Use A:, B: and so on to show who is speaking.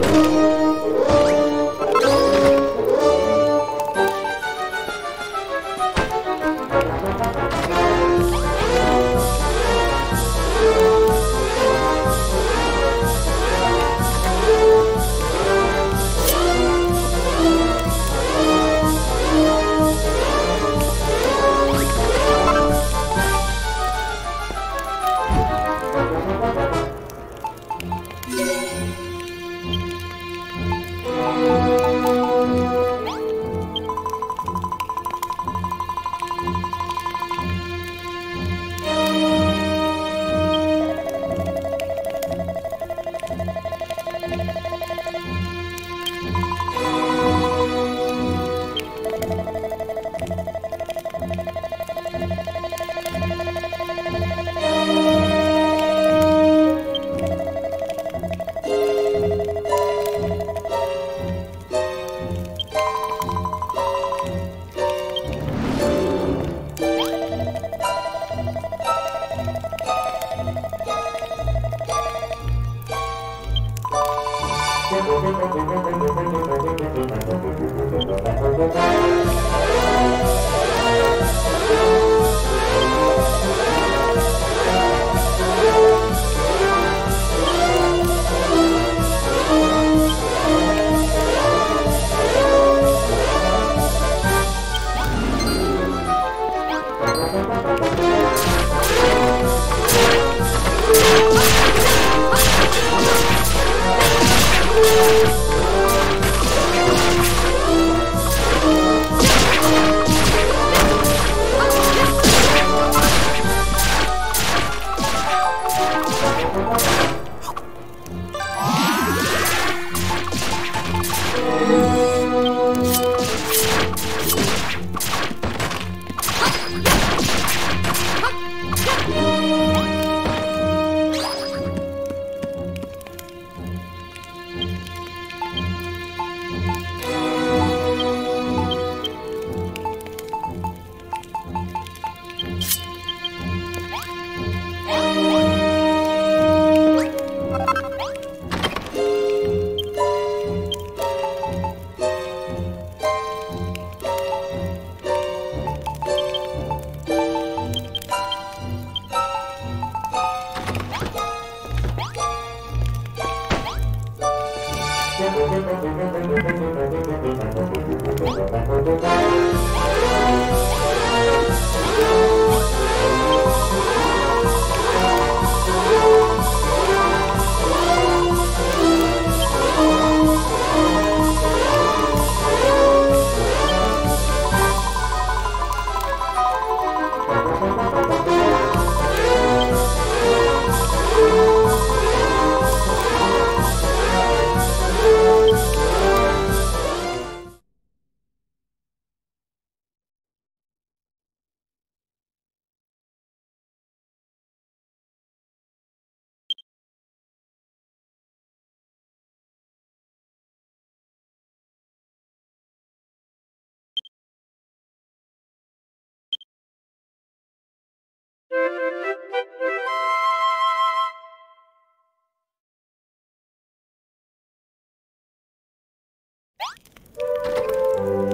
A: Música
B: you